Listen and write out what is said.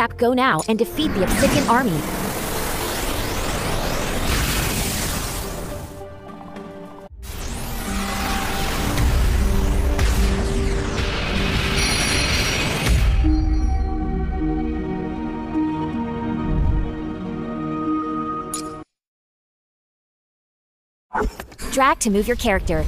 Tap Go now and defeat the Obsidian army. Drag to move your character.